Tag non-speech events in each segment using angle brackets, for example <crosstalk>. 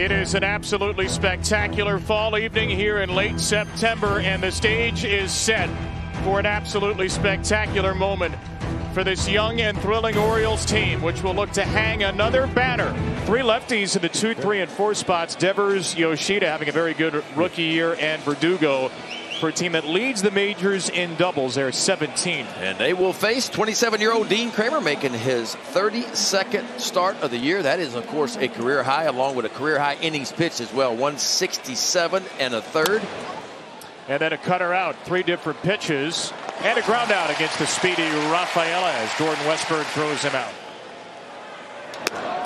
It is an absolutely spectacular fall evening here in late September, and the stage is set for an absolutely spectacular moment for this young and thrilling Orioles team, which will look to hang another banner. Three lefties in the two, three, and four spots. Devers, Yoshida having a very good rookie year, and Verdugo for a team that leads the majors in doubles. They're 17. And they will face 27-year-old Dean Kremer making his 32nd start of the year. That is, of course, a career high, along with a career high innings pitched as well. 167 and a third. And then a cutter out, three different pitches, and a ground out against the speedy Rafaela as Jordan Westburg throws him out.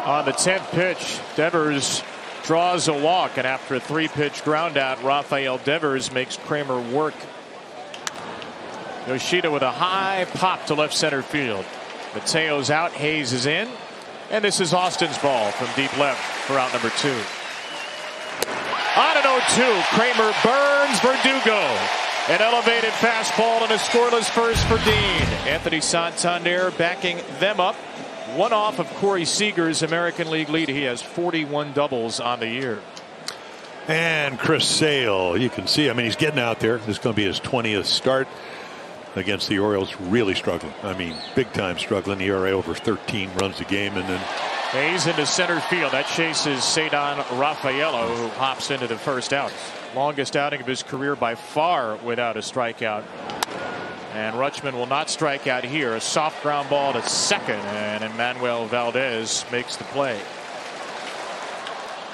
On the 10th pitch, Devers draws a walk, and after a three pitch ground out, Rafael Devers makes Kremer work. Yoshida with a high pop to left center field. Mateo's out, Hays is in, and this is Austin's ball from deep left for out number two. On an 0-2, Kremer burns Verdugo. An elevated fastball and a scoreless first for Dean. Anthony Santander backing them up. One off of Corey Seager's American League lead. He has 41 doubles on the year. And Chris Sale, you can see, I mean, he's getting out there. This is going to be his 20th start against the Orioles. Really struggling. I mean, big time struggling. ERA over 13 runs a game. And then Hays into center field. That chases Ceddanne Rafaela, who hops into the first out. Longest outing of his career by far without a strikeout. And Rutschman will not strike out here. A soft ground ball to second, and Enmanuel Valdez makes the play.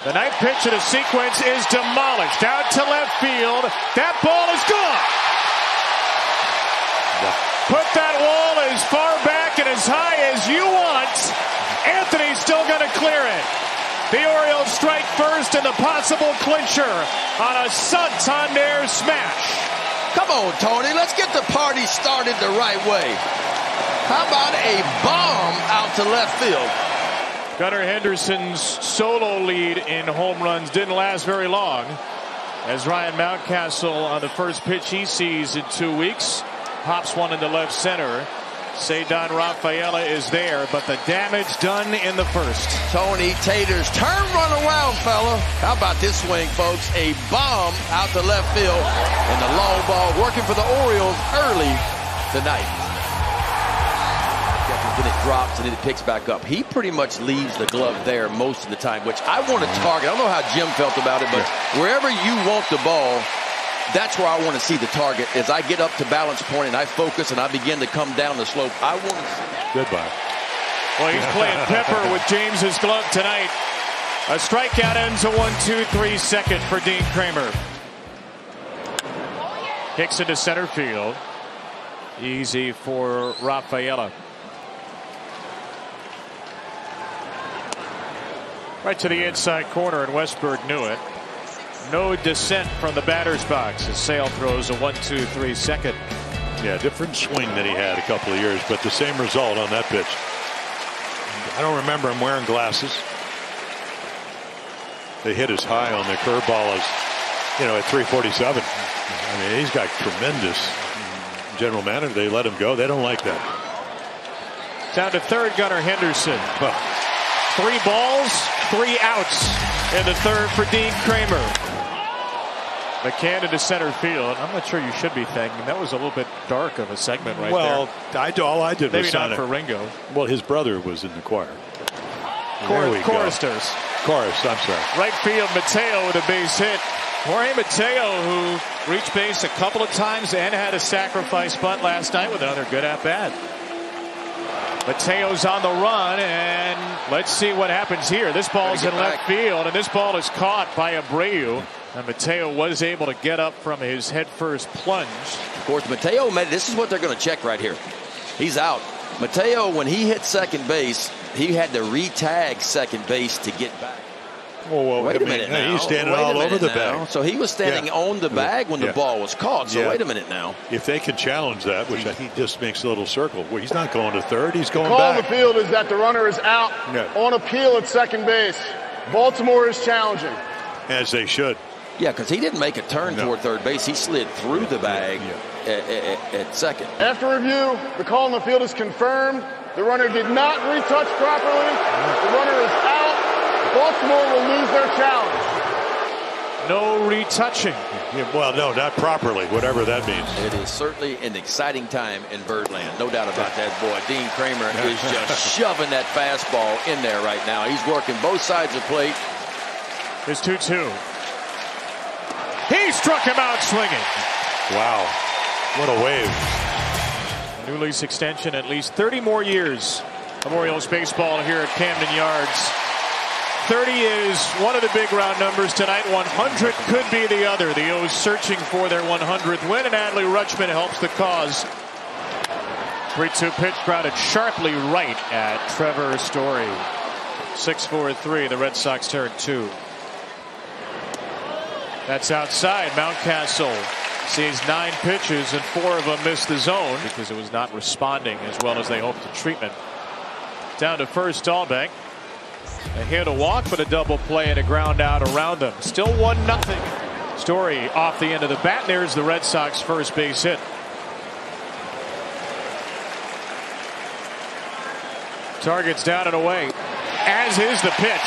The ninth pitch of the sequence is demolished out to left field. That ball is gone. Put that wall as far back and as high as you want. Anthony's still going to clear it. The Orioles strike first in the possible clincher on a Santander smash. Come on, Tony. Let's get the party started the right way. How about a bomb out to left field? Gunnar Henderson's solo lead in home runs didn't last very long as Ryan Mountcastle on the first pitch he sees in two weeks pops one into left center. Ceddanne Rafaela is there, but the damage done in the first. Tony Taters turn run around, fella. How about this swing, folks? A bomb out to left field, and the long ball working for the Orioles early tonight. Then it drops and then it picks back up. He pretty much leaves the glove there most of the time, which I want to target. I don't know how Jim felt about it, but wherever you want the ball, that's where I want to see the target. As I get up to balance point and I focus and I begin to come down the slope, I want to see. Goodbye. Well, he's playing pepper with James's glove tonight. A strikeout ends a one-two-three second for Dean Kremer. Kicks into center field. Easy for Rafaela. Right to the inside corner, and Westburg knew it. No descent from the batter's box as Sale throws a one-two-three second. Yeah, different swing that he had a couple of years, but the same result on that pitch. I don't remember him wearing glasses. They hit as high on the curveball as, you know, at 347. I mean, he's got tremendous general manager. They let him go. They don't like that. Down to third, Gunnar Henderson. Three balls, three outs in the third for Dean Kremer. McCann into center field. I'm not sure you should be thanking. That was a little bit dark of a segment right well, there. I, all I did Maybe was not for it. Ringo. Well, his brother was in the choir. Cor- There we go. choristers. Chorus, I'm sorry. Right field, Mateo with a base hit. Jorge Mateo, who reached base a couple of times and had a sacrifice bunt last night with another good at bat. Mateo's on the run, and let's see what happens here. This ball's in Better get left field, and this ball is caught by Abreu. And Mateo was able to get up from his headfirst plunge. Of course, Mateo made this is what they're going to check right here. He's out. Mateo, when he hit second base, he had to re-tag second base to get back. Well, well, Wait I a mean, minute hey, now. He's standing Wait all over the now. bag. So he was standing Yeah. on the bag when Yeah. the ball was caught. So Yeah. wait a minute now. If they can challenge that, which he just makes a little circle, where he's not going to third, he's going call on the field is that the runner is out Yeah. on appeal at second base. Baltimore is challenging. As they should. Yeah, because he didn't make a turn No. toward third base. He slid through the bag Yeah. At, at- at second. After review, the call on the field is confirmed. The runner did not retouch properly. The runner is out. Baltimore will lose their challenge. No retouching. Yeah, well, no, not properly, whatever that means. It is certainly an exciting time in Birdland. No doubt about that, boy. Dean Kremer <laughs> is just shoving that fastball in there right now. He's working both sides of the plate. His 2 2. He struck him out swinging. Wow. What a wave. New lease extension, at least 30 more years of Orioles baseball here at Camden Yards. 30 is one of the big round numbers tonight. 100 could be the other. The O's searching for their 100th win, and Adley Rutschman helps the cause. 3-2 pitch grounded sharply right at Trevor Story. 6-4-3. The Red Sox turn two. That's outside. Mountcastle sees nine pitches and four of them missed the zone because it was not responding as well as they hoped to treatment. Down to first Dalbec. A hit, a walk, but a double play and a ground out around them. Still one nothing. Story off the end of the bat. There's the Red Sox first base hit. Targets down and away. As is the pitch.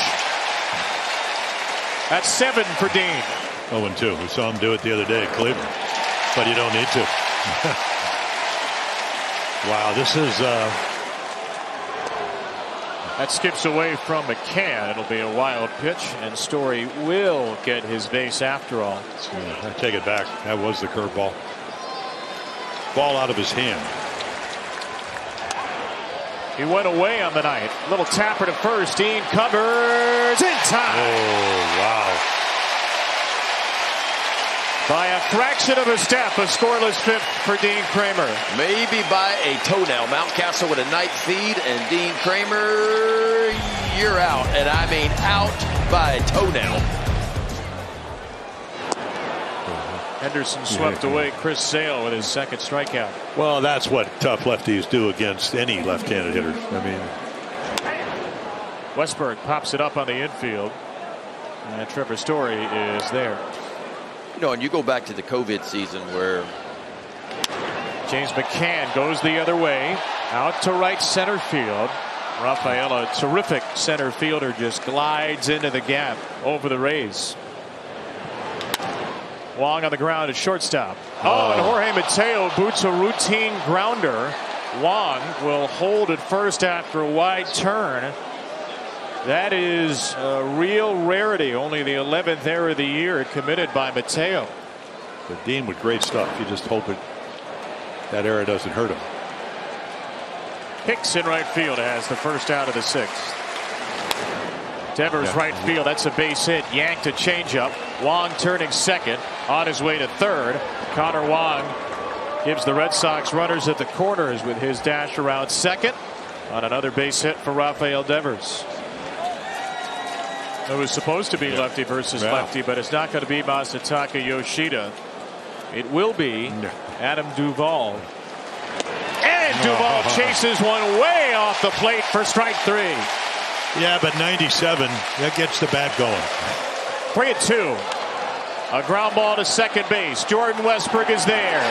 That's seven for Dean. 0 2. We saw him do it the other day at Cleveland. But you don't need to. <laughs> wow, this is. Uh... That skips away from McCann. It'll be a wild pitch, and Story will get his base after all. I take it back. That was the curveball. Ball out of his hand. He went away on the night. Little tapper to first. Dean covers in time. Oh, wow. By a fraction of a step, a scoreless fifth for Dean Kremer. Maybe by a toenail. Mountcastle with a night feed, and Dean Kremer, you're out. And I mean out by a toenail. Henderson swept away Chris Sale with his second strikeout. Well, that's what tough lefties do against any left-handed hitter. I mean, Westburg pops it up on the infield, and Trevor Story is there. You know, and you go back to the COVID season where James McCann goes the other way, out to right center field. Rafaela, terrific center fielder, just glides into the gap over the Rays. Wong on the ground at shortstop. Oh, oh. and Jorge Mateo boots a routine grounder. Wong will hold at first after a wide turn. That is a real rarity. Only the 11th error of the year committed by Mateo. But Dean with great stuff. You just hope it that error doesn't hurt him. Hicks in right field has the first out of the sixth. Devers yeah. right field. That's a base hit. Yanked a changeup. Wong turning second. On his way to third. Connor Wong gives the Red Sox runners at the corners with his dash around second. On another base hit for Rafael Devers. It was supposed to be yeah. lefty versus yeah. lefty, but it's not going to be Masataka Yoshida. It will be Adam Duvall. And Duvall chases one way off the plate for strike three. Yeah, but 97, that gets the bat going. Three and two. A ground ball to second base. Jordan Westburg is there.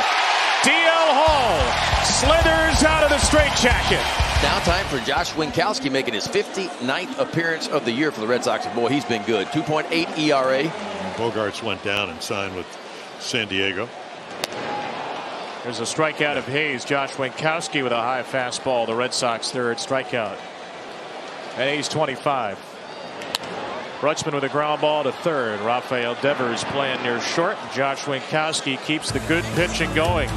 DL Hall slithers out of the straitjacket. Now time for Josh Winkowski making his 59th appearance of the year for the Red Sox. Boy, he's been good. 2.8 ERA. Bogaerts went down and signed with San Diego. There's a strikeout of Hays. Josh Winkowski with a high fastball. The Red Sox third strikeout. And Hays 25. Rutschman with a ground ball to third. Rafael Devers playing near short. Josh Winkowski keeps the good pitching going.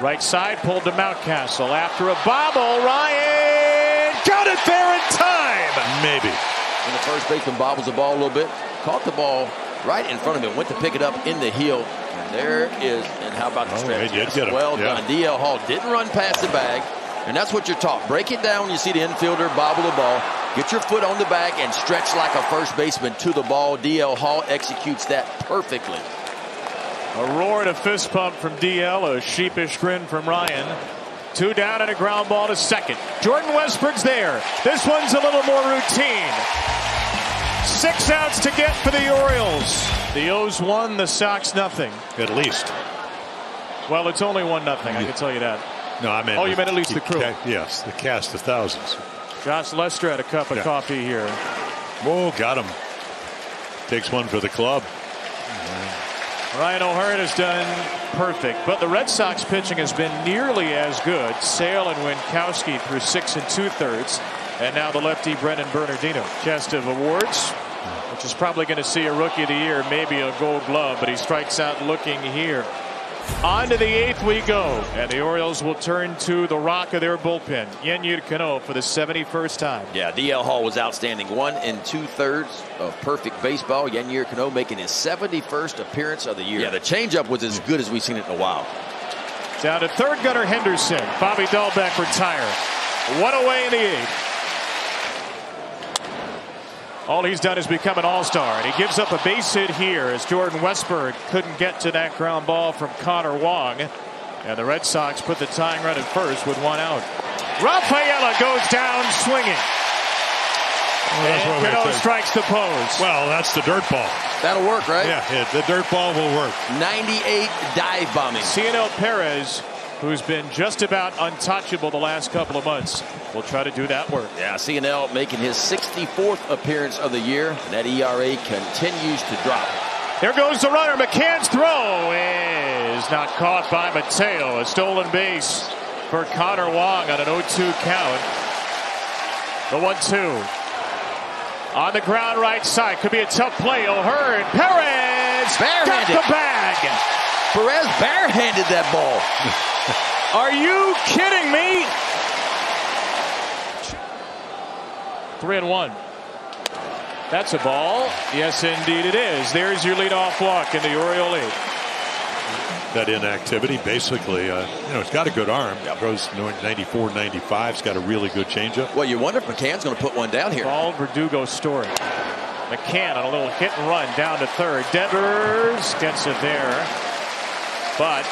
Right side pulled to Mountcastle after a bobble. Ryan got it there in time. Maybe. And the first baseman bobbles the ball a little bit. Caught the ball right in front of him. Went to pick it up in the heel. And there is. And how about the oh, stretch? Yes, well yeah. done. DL Hall didn't run past the bag. And that's what you're taught. Break it down you see the infielder bobble the ball. Get your foot on the bag and stretch like a first baseman to the ball. DL Hall executes that perfectly. A roar and a fist pump from DL, a sheepish grin from Ryan. Two down and a ground ball to second. Jordan Westburg's there. This one's a little more routine. Six outs to get for the Orioles. The O's won, the Sox nothing. At least. Well, it's only one nothing. I can tell you that. No, I meant. Oh, you meant at least the crew. yes, the cast of thousands. Josh Lester had a cup of Yeah. coffee here. Oh, got him. Takes one for the club. Ryan O'Hearn has done perfect, but the Red Sox pitching has been nearly as good. Sale and Winkowski through six and two thirds, and now the lefty Brennan Bernardino. Chest of awards, which is probably going to see a Rookie of the Year, maybe a Gold Glove, but he strikes out looking here. On to the eighth we go, and the Orioles will turn to the rock of their bullpen, Yennier Cano, for the 71st time. Yeah, DL Hall was outstanding. One and two thirds of perfect baseball. Yennier Cano making his 71st appearance of the year. Yeah, the changeup was as good as we've seen it in a while. Down to third Gunnar Henderson. Bobby Dalbec retired. One away in the eighth. All he's done is become an all-star, and he gives up a base hit here as Jordan Westburg couldn't get to that ground ball from Connor Wong. And the Red Sox put the tying run at first with one out. Rafaela goes down swinging. that's what and we Cano strikes the pose. Well, that's the dirt ball. That'll work, right? Yeah, it, the dirt ball will work. 98 dive bombing. Cionel Perez, who's been just about untouchable the last couple of months, will try to do that work. Yeah, Cionel making his 64th appearance of the year, and that ERA continues to drop. There goes the runner. McCann's throw is not caught by Mateo. A stolen base for Connor Wong on an 0-2 count. The 1-2. On the ground right side. Could be a tough play. O'Hearn. Perez got the bag. Perez barehanded that ball. <laughs> Are you kidding me? Three and one. That's a ball. Yes, indeed it is. There's your leadoff walk in the Oriole lead. That inactivity, basically, uh, you know, he's got a good arm. Throws 94, 95. He's got a really good changeup. Well, you wonder if McCann's going to put one down here. Ball Verdugo story. McCann on a little hit and run down to third. Devers gets it there. But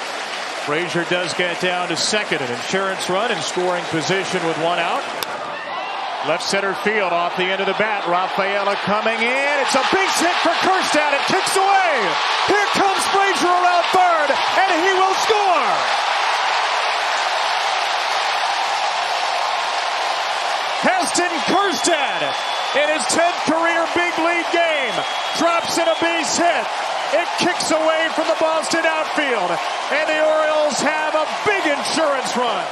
Frazier does get down to second. An insurance run in scoring position with one out. Left center field off the end of the bat. Rafaela coming in. It's a base hit for Kjerstad. It kicks away. Here comes Frazier around third, and he will score. Heston Kjerstad in his 10th career big league game drops in a base hit. It kicks away from the Boston outfield, and the Orioles have a big insurance run.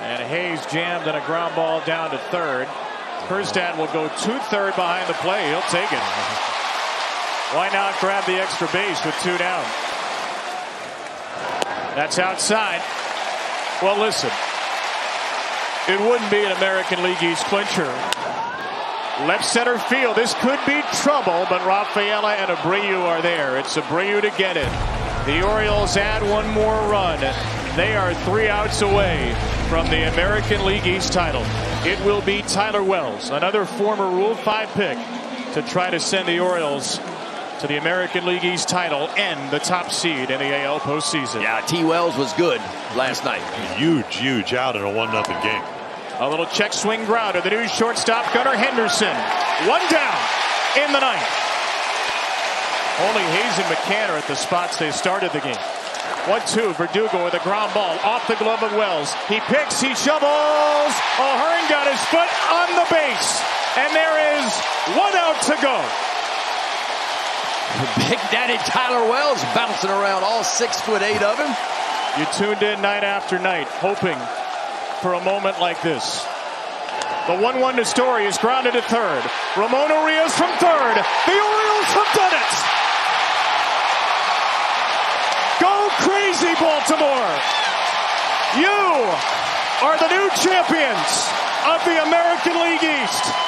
And Hays jammed on a ground ball down to third. Kjerstad will go to third behind the play. He'll take it. Why not grab the extra base with two down? That's outside. Well, listen. It wouldn't be an American League East clincher. Left center field. This could be trouble, but Rafaela and Abreu are there. It's Abreu to get it. The Orioles add one more run. They are three outs away from the American League East title. It will be Tyler Wells, another former Rule 5 pick, to try to send the Orioles to the American League East title and the top seed in the AL postseason. Yeah, T. Wells was good last night. Huge, huge out in a one nothing game. A little check swing grounder. The new shortstop, Gunnar Henderson. One down in the ninth. Only Hays and McCann are at the spots they started the game. One two. Verdugo with a ground ball off the glove of Wells. He picks. He shovels. O'Hearn got his foot on the base, and there is one out to go. <laughs> Big Daddy Tyler Wells bouncing around all six foot eight of him. You tuned in night after night, hoping for a moment like this. The 1 1 to Story is grounded to third. Ramon Urias from third. The Orioles have done it. Go crazy, Baltimore. You are the new champions of the American League East.